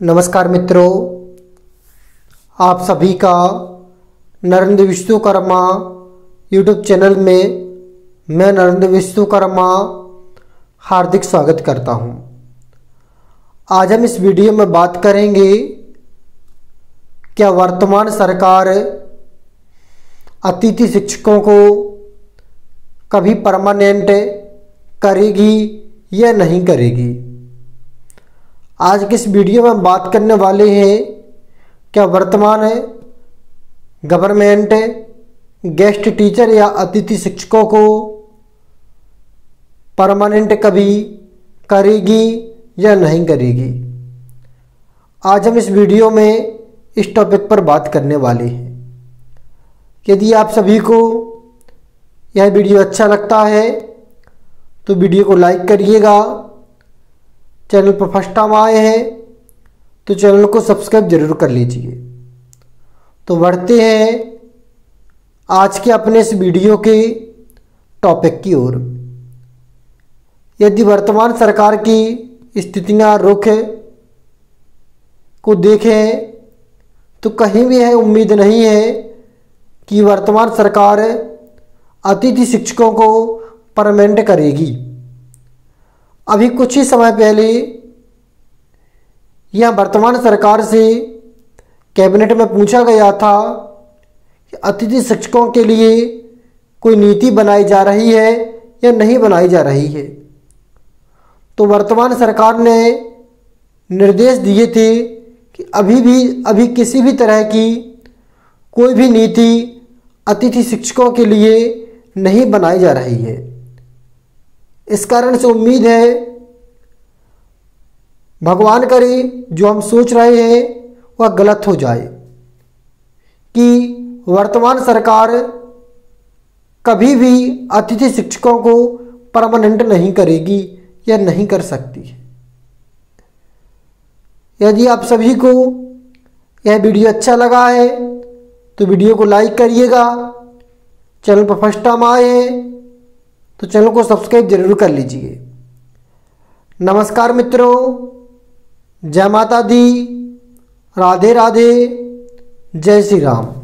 नमस्कार मित्रों, आप सभी का नरेंद्र विश्वकर्मा यूट्यूब चैनल में मैं नरेंद्र विश्वकर्मा हार्दिक स्वागत करता हूँ। आज हम इस वीडियो में बात करेंगे, क्या वर्तमान सरकार अतिथि शिक्षकों को कभी परमानेंट करेगी या नहीं करेगी आज के इस वीडियो में हम बात करने वाले हैं? क्या वर्तमान है? गवर्नमेंट गेस्ट टीचर या अतिथि शिक्षकों को परमानेंट कभी करेगी या नहीं करेगी? आज हम इस वीडियो में इस टॉपिक पर बात करने वाले हैं। यदि आप सभी को यह वीडियो अच्छा लगता है तो वीडियो को लाइक करिएगा। चैनल पर फ़र्स्ट टाइम आए हैं तो चैनल को सब्सक्राइब ज़रूर कर लीजिए। तो बढ़ते हैं आज के अपने इस वीडियो के टॉपिक की ओर। यदि वर्तमान सरकार की स्थितियाँ रुख को देखें तो कहीं भी है उम्मीद नहीं है कि वर्तमान सरकार अतिथि शिक्षकों को परमानेंट करेगी। अभी कुछ ही समय पहले यह वर्तमान सरकार से कैबिनेट में पूछा गया था कि अतिथि शिक्षकों के लिए कोई नीति बनाई जा रही है या नहीं बनाई जा रही है। तो वर्तमान सरकार ने निर्देश दिए थे कि अभी भी, अभी किसी भी तरह की कोई भी नीति अतिथि शिक्षकों के लिए नहीं बनाई जा रही है। इस कारण से उम्मीद है, भगवान करे जो हम सोच रहे हैं, वह गलत हो जाए। कि वर्तमान सरकार कभी भी अतिथि शिक्षकों को परमानेंट नहीं करेगी या नहीं कर सकती। यदि आप सभी को यह वीडियो अच्छा लगा है तो वीडियो को लाइक करिएगा, चैनल पर फ़र्स्ट टाइम आए हैं तो चैनल को सब्सक्राइब ज़रूर कर लीजिए। नमस्कार मित्रों, जय माता दी, राधे राधे, जय श्री राम।